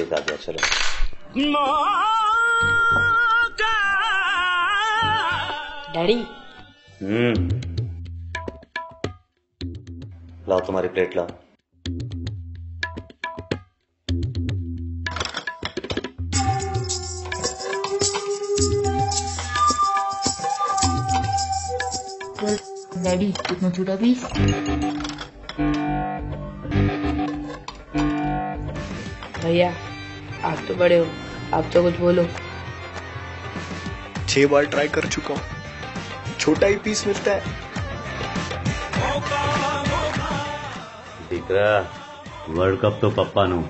आ चलो डैडी। हम्म। लाओ तुम्हारी प्लेट लाओ। डैडी इतना छोटा पीस भैया आप तो बड़े हो। आप तो कुछ बोलो। छह बार ट्राई कर चुका हूँ। छोटा ही पीस मिलता है। दिख रहा वर्ल्ड कप तो पप्पा नो।